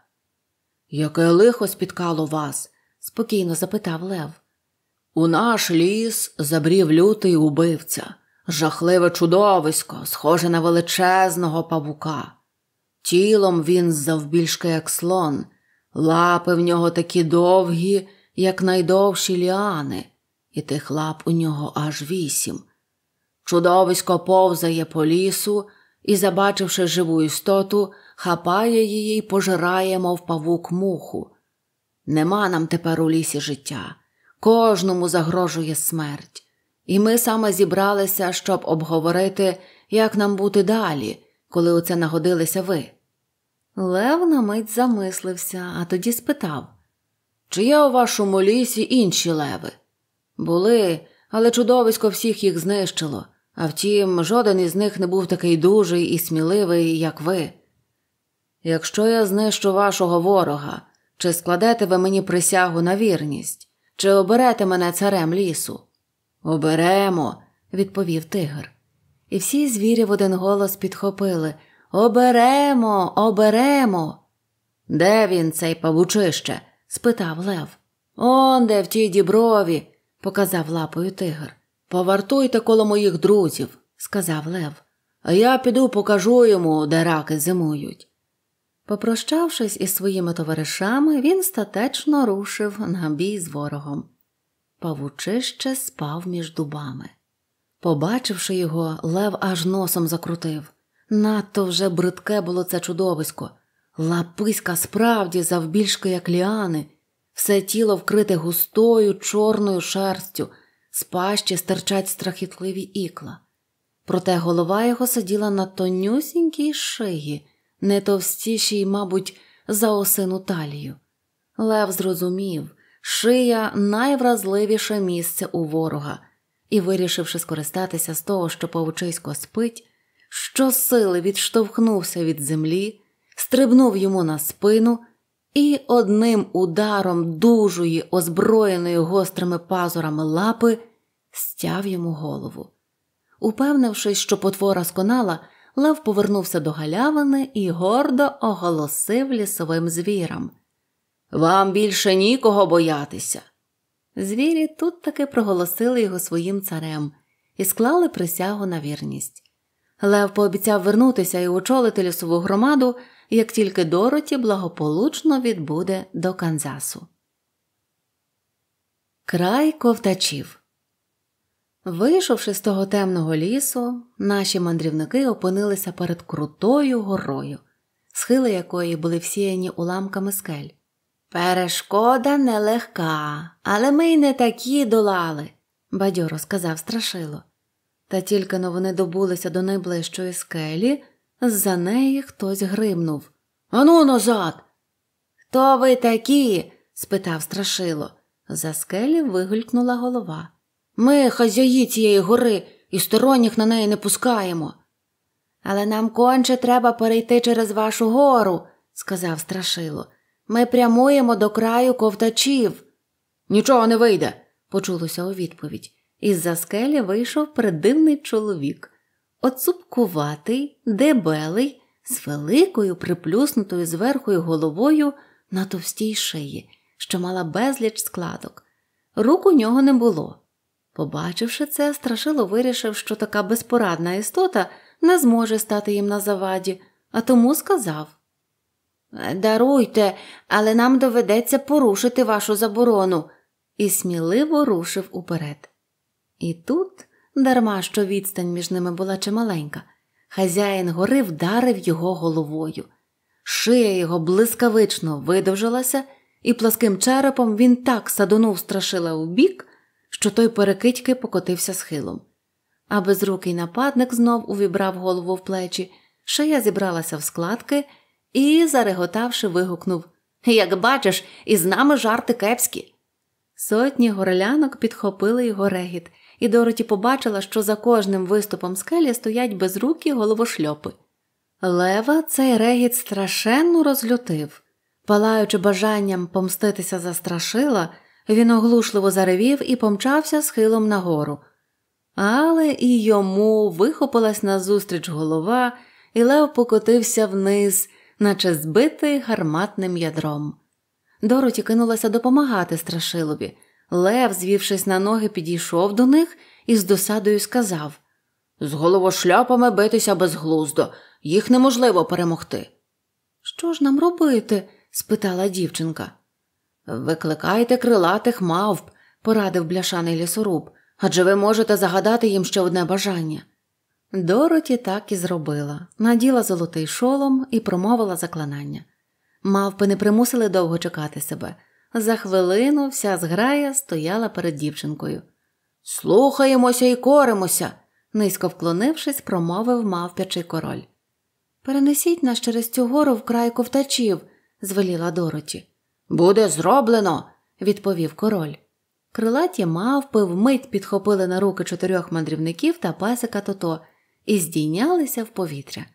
[SPEAKER 1] Яке лихо спіткало вас? спокійно запитав Лев. У наш ліс забрів лютий убивця,
[SPEAKER 2] Жахливе чудовисько, схоже на величезного павука. Тілом він завбільшки як слон, лапи в нього такі довгі, як найдовші ліани, і тих лап у нього аж вісім. Чудовисько повзає по лісу і, забачивши живу істоту, хапає її й пожирає, мов павук муху. Нема нам тепер у лісі життя, кожному загрожує смерть. І ми саме зібралися, щоб обговорити, як нам бути далі, коли оце нагодилися ви.
[SPEAKER 1] Лев на мить замислився, а тоді спитав
[SPEAKER 2] Чи є у вашому лісі інші леви? Були, але чудовисько всіх їх знищило, а втім, жоден із них не був такий дужий і сміливий, як ви. Якщо я знищу вашого ворога, чи складете ви мені присягу на вірність, чи оберете мене царем лісу? Оберемо, відповів тигр.
[SPEAKER 1] І всі звірі в один голос підхопили Оберемо, оберемо.
[SPEAKER 2] Де він, цей павучище?
[SPEAKER 1] спитав Лев.
[SPEAKER 2] Он де в тій діброві, показав лапою тигр. Повартуйте коло моїх друзів, сказав Лев, а я піду покажу йому, де раки зимують.
[SPEAKER 1] Попрощавшись із своїми товаришами, він статечно рушив на бій з ворогом. Павучище спав між дубами. Побачивши його, Лев аж носом закрутив. Надто вже бридке було це чудовисько. Лаписька справді завбільшки, як ліани, все тіло вкрите густою чорною шерстю, з пащі стирчать страхітливі ікла. Проте голова його сиділа на тонюсінькій шиї, не товстішій, мабуть, за осину талію. Лев зрозумів, шия найвразливіше місце у ворога, і, вирішивши скористатися з того, що павучисько спить, щосили відштовхнувся від землі, стрибнув йому на спину і одним ударом дужої, озброєної гострими пазурами лапи, стяв йому голову. Упевнившись, що потвора сконала, Лев повернувся до галявини і гордо оголосив лісовим звірам.
[SPEAKER 2] Вам більше нікого боятися.
[SPEAKER 1] Звірі тут таки проголосили його своїм царем і склали присягу на вірність. Лев пообіцяв вернутися і очолити лісову громаду, як тільки Дороті благополучно відбуде до Канзасу. Край ковтачів. Вийшовши з того темного лісу, наші мандрівники опинилися перед крутою горою, схили якої були всіяні уламками скель. Перешкода нелегка, але ми й не такі долали, бадьоро сказав страшило. Та тільки но вони добулися до найближчої скелі, з-за неї хтось гримнув.
[SPEAKER 2] Ану, назад.
[SPEAKER 1] Хто ви такі? спитав страшило. За скелі вигулькнула голова.
[SPEAKER 2] Ми хазяї цієї гори і сторонніх на неї не пускаємо.
[SPEAKER 1] Але нам конче треба перейти через вашу гору, сказав страшило. Ми прямуємо до краю ковтачів.
[SPEAKER 2] Нічого не вийде,
[SPEAKER 1] почулося у відповідь. Із за скелі вийшов придивний чоловік, оцупкуватий, дебелий, з великою приплюснутою зверхою головою на товстій шиї, що мала безліч складок. Рук у нього не було. Побачивши це, страшило вирішив, що така безпорадна істота не зможе стати їм на заваді, а тому сказав Даруйте, але нам доведеться порушити вашу заборону, і сміливо рушив уперед. І тут, дарма що відстань між ними була чималенька, хазяїн гори вдарив його головою. Шия його блискавично видовжилася, і пласким черепом він так садонув страшила у бік, що той перекидьки покотився схилом. А безрукий нападник знов увібрав голову в плечі, шия зібралася в складки і, зареготавши, вигукнув Як бачиш, із нами жарти кепські. Сотні горлянок підхопили його регіт, і Дороті побачила, що за кожним виступом скелі стоять безрукі головошльопи. Лева цей регіт страшенно розлютив. Палаючи бажанням помститися за страшила, він оглушливо заревів і помчався схилом нагору. Але і йому вихопилась назустріч голова, і Лев покотився вниз, наче збитий гарматним ядром. Дороті кинулася допомагати страшилові. Лев, звівшись на ноги, підійшов до них і з досадою сказав
[SPEAKER 2] З головошляпами битися безглуздо, їх неможливо перемогти.
[SPEAKER 1] Що ж нам робити? спитала дівчинка.
[SPEAKER 2] Викликайте крилатих мавп, порадив бляшаний лісоруб, адже ви можете загадати їм ще одне бажання.
[SPEAKER 1] Дороті так і зробила, наділа золотий шолом і промовила заклинання. Мавпи не примусили довго чекати себе. За хвилину вся зграя стояла перед дівчинкою.
[SPEAKER 2] Слухаємося і коримося,
[SPEAKER 1] низько вклонившись, промовив мавпячий король. Перенесіть нас через цю гору в край ковтачів, звеліла Дороті.
[SPEAKER 2] Буде зроблено,
[SPEAKER 1] відповів король. Крилаті мавпи вмить підхопили на руки чотирьох мандрівників та песика тото і здійнялися в повітря.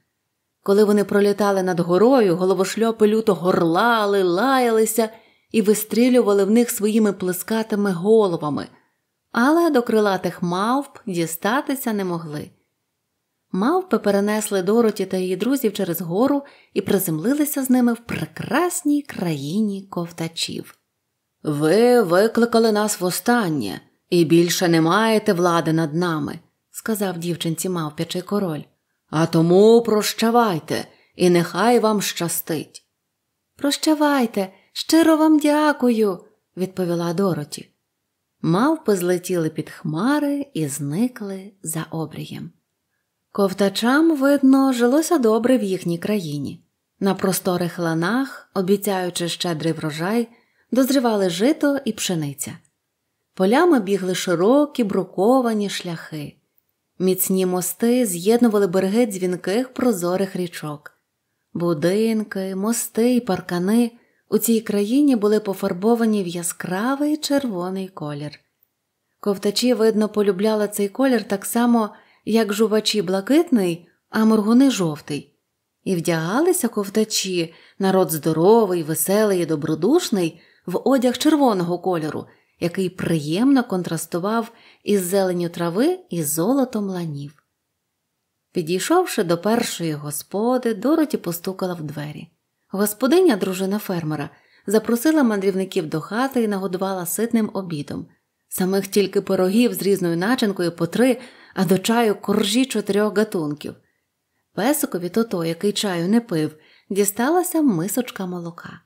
[SPEAKER 1] Коли вони пролітали над горою, головошльопи люто горлали, лаялися і вистрілювали в них своїми плескатими головами, але до крилатих мавп дістатися не могли. Мавпи перенесли Дороті та її друзів через гору і приземлилися з ними в прекрасній країні ковтачів.
[SPEAKER 2] Ви викликали нас востаннє і більше не маєте влади над нами, сказав дівчинці мавпячий король. А тому прощавайте, і нехай вам щастить.
[SPEAKER 1] Прощавайте, щиро вам дякую, відповіла Дороті. Мавпи злетіли під хмари і зникли за обрієм. Ковтачам, видно, жилося добре в їхній країні. На просторих ланах, обіцяючи щедрий врожай, дозрівали жито і пшениця. Полями бігли широкі бруковані шляхи. Міцні мости з'єднували береги дзвінких прозорих річок. Будинки, мости й паркани у цій країні були пофарбовані в яскравий червоний колір. Ковтачі, видно, полюбляли цей колір так само, як жувачі блакитний, а моргуни жовтий. І вдягалися ковтачі, народ здоровий, веселий і добродушний, в одяг червоного кольору, який приємно контрастував із зеленю трави і золотом ланів. Підійшовши до першої господи, Дороті постукала в двері. Господиня, дружина фермера, запросила мандрівників до хати і нагодувала ситним обідом. Самих тільки пирогів з різною начинкою по три, а до чаю коржі чотирьох гатунків. Песикові тото, який чаю не пив, дісталася мисочка молока.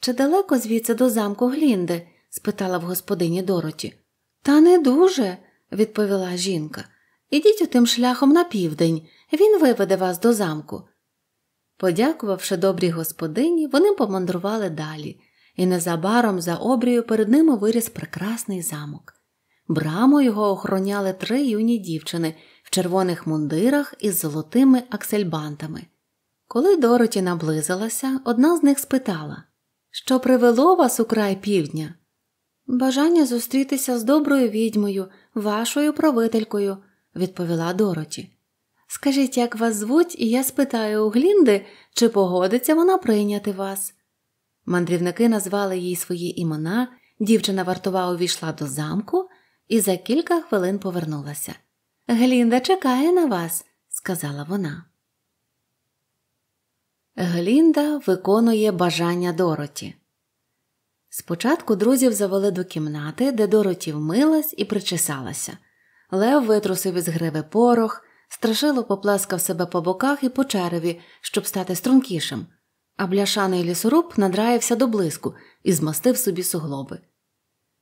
[SPEAKER 1] Чи далеко звідси до замку Глінди? Спитала в господині Дороті. Та не дуже, відповіла жінка. Ідіть тим шляхом на південь, він виведе вас до замку. Подякувавши добрій господині, вони помандрували далі, і незабаром за обрію перед ними виріс прекрасний замок. Браму його охороняли три юні дівчини в червоних мундирах із золотими аксельбантами. Коли Дороті наблизилася, одна з них спитала Що привело вас у край півдня? Бажання зустрітися з доброю відьмою, вашою правителькою, відповіла Дороті. Скажіть, як вас звуть, і я спитаю у Глінди, чи погодиться вона прийняти вас. Мандрівники назвали їй свої імена, дівчина вартова увійшла до замку і за кілька хвилин повернулася. Глінда чекає на вас, сказала вона. Глінда виконує бажання Дороті. Спочатку друзів завели до кімнати, де Дороті вмилась і причесалася. Лев витрусив із гриви порох, страшило поплескав себе по боках і по череві, щоб стати стрункішим, а бляшаний лісоруб надраївся до блиску і змастив собі суглоби.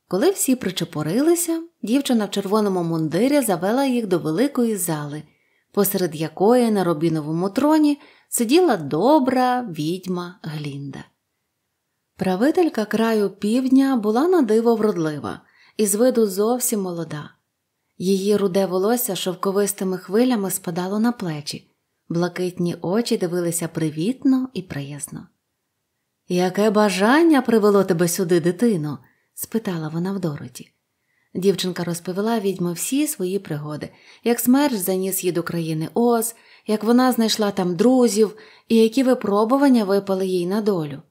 [SPEAKER 1] Коли всі причепорилися, дівчина в червоному мундирі завела їх до великої зали, посеред якої на робіновому троні сиділа добра відьма Глінда. Правителька краю півдня була на диво вродлива і з виду зовсім молода. Її руде волосся шовковистими хвилями спадало на плечі, блакитні очі дивилися привітно і приязно. Яке бажання привело тебе сюди, дитино? спитала вона в Дороті. Дівчинка розповіла відьмі всі свої пригоди, як смерч заніс її до країни Оз, як вона знайшла там друзів і які випробування випали їй на долю.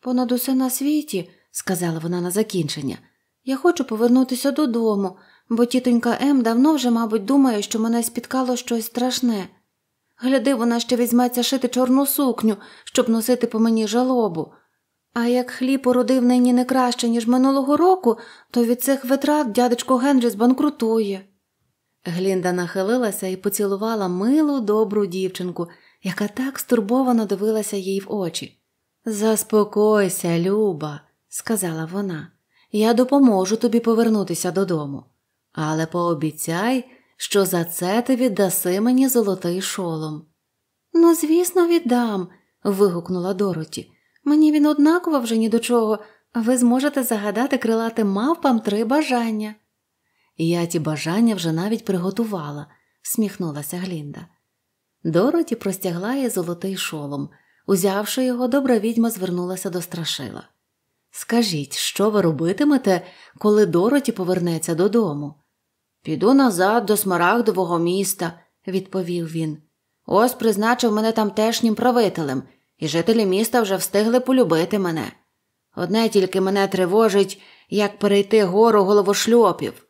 [SPEAKER 1] Понад усе на світі, сказала вона на закінчення, я хочу повернутися додому, бо тітонька Ем давно вже, мабуть, думає, що мене спіткало щось страшне. Гляди, вона ще візьметься шити чорну сукню, щоб носити по мені жалобу. А як хліб уродив нині не краще, ніж минулого року, то від цих витрат дядечко Генрі збанкрутує. Глінда нахилилася і поцілувала милу добру дівчинку, яка так стурбовано дивилася їй в очі. Заспокойся, Люба, сказала вона, я допоможу тобі повернутися додому, але пообіцяй, що за це ти віддаси мені золотий шолом. Ну, звісно, віддам. вигукнула Дороті. Мені він однаково вже ні до чого, ви зможете загадати крилатим мавпам три бажання. Я ті бажання вже навіть приготувала, сміхнулася Глінда. Дороті простягла їй золотий шолом. Узявши його, добра відьма звернулася до страшила. Скажіть, що ви робитимете, коли Дороті повернеться додому? Піду назад до смарагдового міста, відповів він. Ось призначив мене тамтешнім правителем, і жителі міста вже встигли полюбити мене. Одне тільки мене тривожить, як перейти гору головошльопів.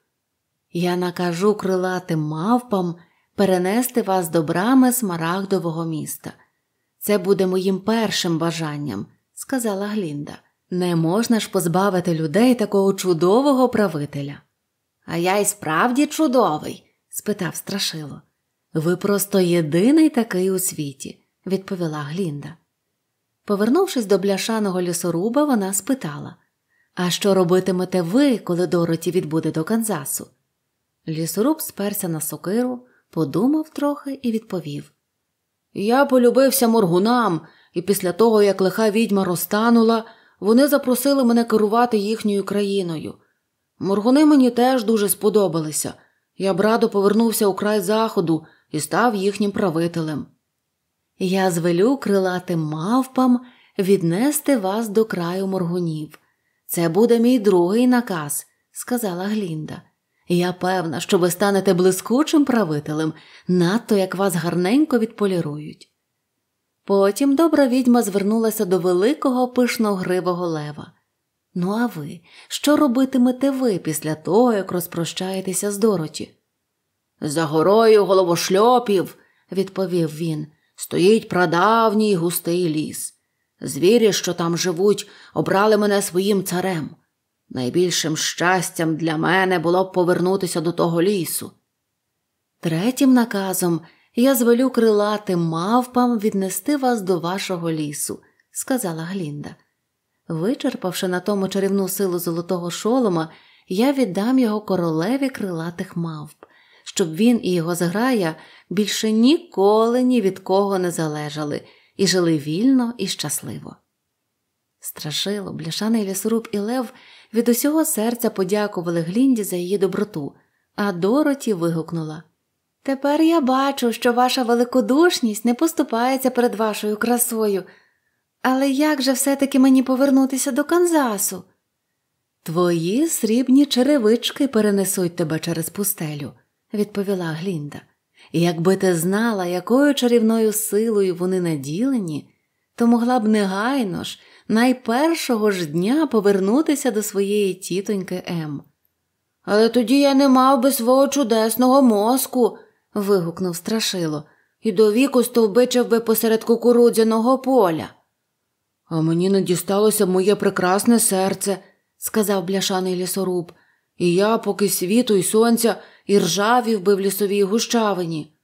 [SPEAKER 1] Я накажу крилатим мавпам перенести вас до брами смарагдового міста. Це буде моїм першим бажанням, сказала Глінда. Не можна ж позбавити людей такого чудового правителя. А я й справді чудовий? спитав страшило. Ви просто єдиний такий у світі, відповіла Глінда. Повернувшись до бляшаного лісоруба, вона спитала А що робитимете ви, коли Дороті відбуде до Канзасу? Лісоруб сперся на сокиру, подумав трохи і відповів Я полюбився моргунам, і після того, як лиха відьма розтанула, вони запросили мене керувати їхньою країною. Моргуни мені теж дуже сподобалися. Я б радо повернувся у край заходу і став їхнім правителем. Я звелю крилатим мавпам віднести вас до краю моргунів. Це буде мій другий наказ, сказала Глінда. Я певна, що ви станете блискучим правителем, надто як вас гарненько відполірують. Потім добра відьма звернулася до великого пишногривого лева. Ну, а ви, що робитимете ви після того, як розпрощаєтеся з Дороті? За горою головошльопів, відповів він, стоїть прадавній густий ліс. Звірі, що там живуть, обрали мене своїм царем. Найбільшим щастям для мене було б повернутися до того лісу. Третім наказом я звелю крилатим мавпам віднести вас до вашого лісу, сказала Глінда. Вичерпавши на тому чарівну силу золотого шолома, я віддам його королеві крилатих мавп, щоб він і його зграя більше ніколи ні від кого не залежали і жили вільно і щасливо. Страшило, бляшаний лісоруб і Лев від усього серця подякували Глінді за її доброту, а Дороті вигукнула Тепер я бачу, що ваша великодушність не поступається перед вашою красою. Але як же все-таки мені повернутися до Канзасу? Твої срібні черевички перенесуть тебе через пустелю, відповіла Глінда. якби ти знала, якою чарівною силою вони наділені, то могла б негайно ж, найпершого ж дня повернутися до своєї тітоньки М. Але тоді я не мав би свого чудесного мозку. вигукнув страшило, і до віку стовбичив би посеред кукурудзяного поля. А мені не дісталося моє прекрасне серце, сказав бляшаний лісоруб, і я, поки світу й сонця, і ржавів би в лісовій гущавині.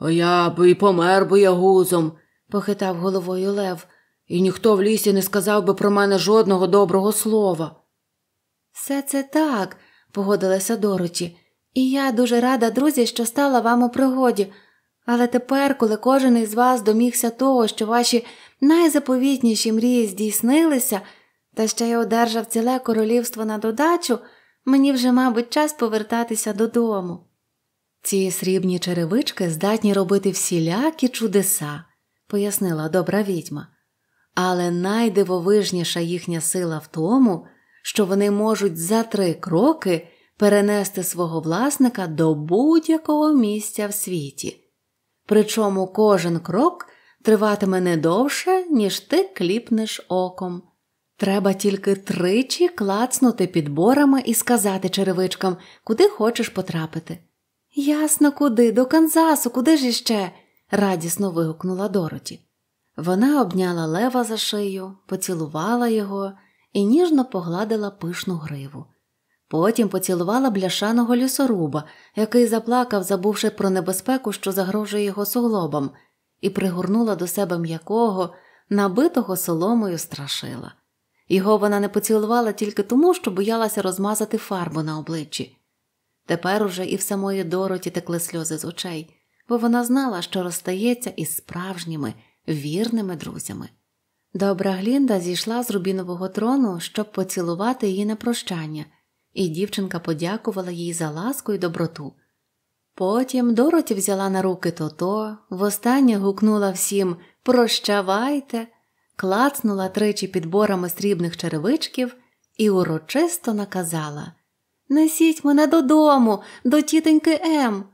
[SPEAKER 1] А я би й помер би ягузом, похитав головою Лев, і ніхто в лісі не сказав би про мене жодного доброго слова. Все це так, погодилася Дороті, і я дуже рада, друзі, що стала вам у пригоді. Але тепер, коли кожен із вас домігся того, що ваші найзаповітніші мрії здійснилися, та ще й одержав ціле королівство на додачу, мені вже, мабуть, час повертатися додому. Ці срібні черевички здатні робити всілякі чудеса, пояснила добра відьма. Але найдивовижніша їхня сила в тому, що вони можуть за три кроки перенести свого власника до будь-якого місця в світі. Причому кожен крок триватиме не довше, ніж ти кліпнеш оком. Треба тільки тричі клацнути підборами і сказати черевичкам, куди хочеш потрапити. Ясно, куди, до Канзасу, куди ж іще? радісно вигукнула Дороті. Вона обняла лева за шию, поцілувала його і ніжно погладила пишну гриву. Потім поцілувала бляшаного лісоруба, який заплакав, забувши про небезпеку, що загрожує його суглобам, і пригорнула до себе м'якого, набитого соломою страшила. Його вона не поцілувала тільки тому, що боялася розмазати фарбу на обличчі. Тепер уже і в самої Дороті текли сльози з очей, бо вона знала, що розстається із справжніми, вірними друзями. Добра Глінда зійшла з рубінового трону, щоб поцілувати її на прощання, і дівчинка подякувала їй за ласку і доброту. Потім Дороті взяла на руки тото, востаннє гукнула всім Прощавайте, клацнула тричі підборами срібних черевичків і урочисто наказала Несіть мене додому, до тітоньки М.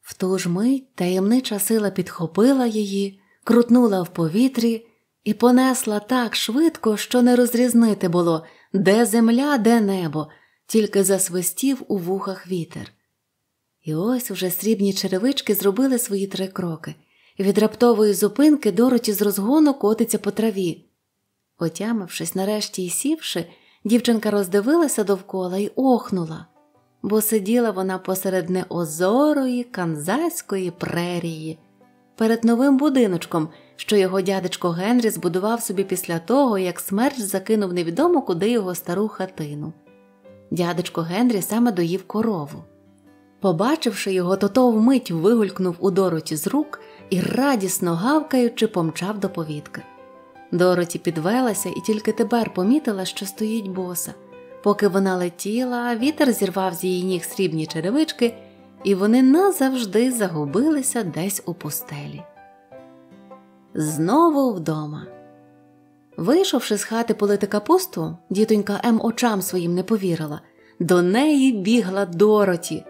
[SPEAKER 1] В ту ж мить таємнича сила підхопила її, крутнула в повітрі і понесла так швидко, що не розрізнити було, де земля, де небо, тільки засвистів у вухах вітер. І ось уже срібні черевички зробили свої три кроки, і від раптової зупинки Дороті з розгону котиться по траві. Отямившись нарешті і сівши, дівчинка роздивилася довкола і охнула, бо сиділа вона посеред неозорої канзаської прерії, перед новим будиночком, що його дядечко Генрі збудував собі після того, як смерть закинув невідомо куди його стару хатину. Дядечко Генрі саме доїв корову. Побачивши його, тото вмить вигулькнув у Дороті з рук і, радісно гавкаючи, помчав до повітки. Дороті підвелася і тільки тепер помітила, що стоїть боса. Поки вона летіла, вітер зірвав з її ніг срібні черевички, і вони назавжди загубилися десь у пустелі. Знову вдома. Вийшовши з хати полити капусту, дітонька М очам своїм не повірила. До неї бігла Дороті.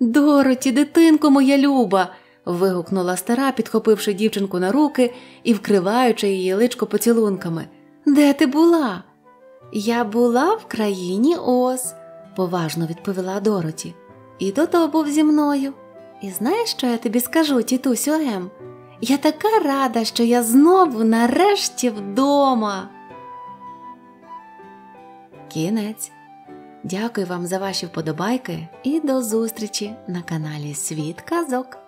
[SPEAKER 1] Дороті, дитинко моя люба. вигукнула стара, підхопивши дівчинку на руки і вкриваючи її личко поцілунками. Де ти була? Я була в країні Оз, поважно відповіла Дороті. І Тото був зі мною. І знаєш, що я тобі скажу, тітусю Ем? Я така рада, що я знову нарешті вдома. Кінець. Дякую вам за ваші вподобайки і до зустрічі на каналі Світ Казок.